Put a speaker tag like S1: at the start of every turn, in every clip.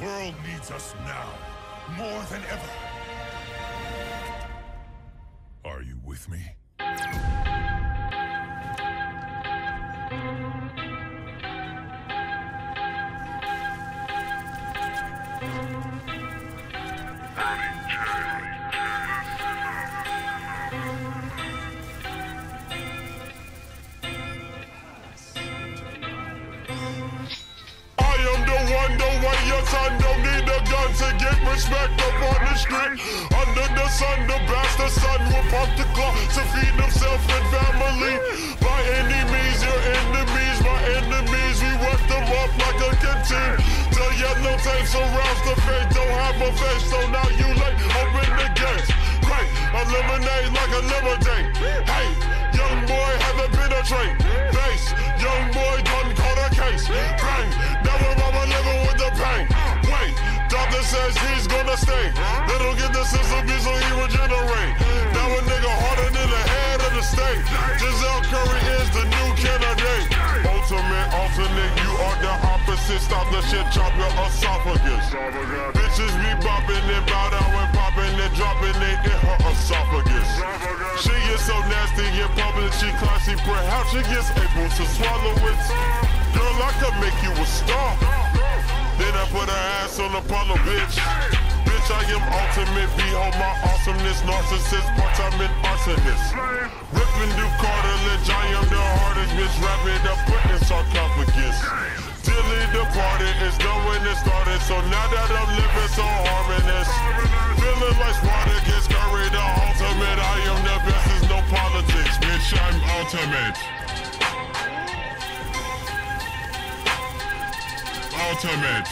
S1: world needs us now, more than ever. Are you with me?
S2: Son don't need a gun to get respect up on the street. Under the sun, the bastard son will pump the clock to feed himself and family. By any means, your enemies, my enemies, we work them up like a canteen. The yellow tape surrounds the fate, don't have a face, so now you late, open the gates. Great, eliminate like a lemonade. Hey, young boy been a trait. Says he's gonna stay. They don't get the system so he regenerate. Now a nigga harder than the head of the state. Denzel Curry is the new candidate. Ultimate, alternate, you are the opposite. Stop the shit, chop your esophagus. Bitches be bopping and bow down and popping and dropping it in her esophagus. She gets so nasty in public, she classy, perhaps she gets able to swallow it. Girl, I could make you a star. Then I put her ass on Apollo, bitch. Bitch, I am ultimate. Behold my awesomeness, narcissist, part-time arsonist. Ripping through cartilage, I am the hardest bitch. Ultimate.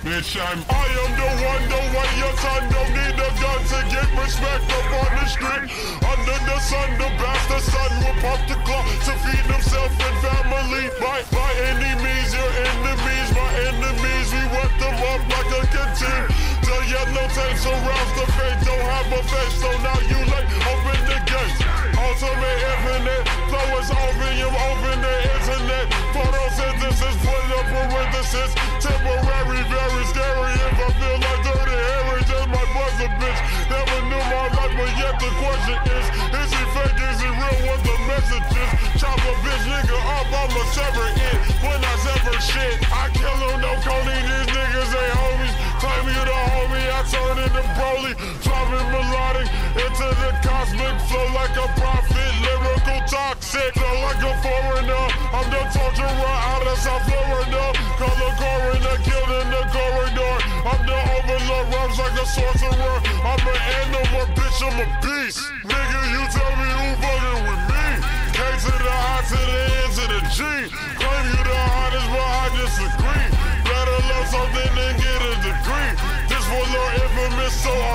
S2: Bitch, I'm I am the one, the way your son don't need a gun to get respect up on the street. Under the sun, the bastard son will pop the clock to feed himself and family. By, by any means, your enemies, my enemies, we work them up like a canteen. The yellow tape surrounds the fate, don't have a face, so parenthesis, temporary, very scary. If I feel like dirty Harry, just my buzzer, bitch. Never knew my life, but yet the question is, is he fake, is he real, what the message is? Chop a bitch nigga up, I'ma sever it. When I sever shit, I kill him, no Coney, these niggas ain't homies. Claim you the homie, I turn into Broly. Dropping melodic into the cosmic flow like a prophet. Lyrical toxic, flow like a foreigner. A sorcerer. I'm an animal, bitch, I'm a beast. Nigga, you tell me who fucking with me. K to the I to the N to the G. Claim you the hottest, but I disagree. Better love something than get a degree. This for Lord infamous, so R.I.P.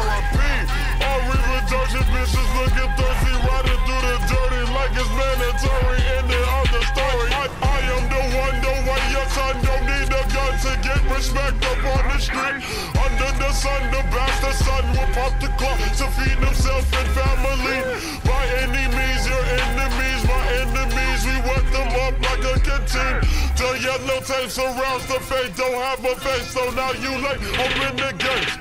S2: canteen. The yellow tape surrounds the fate, don't have a face, so now you late, open the gates.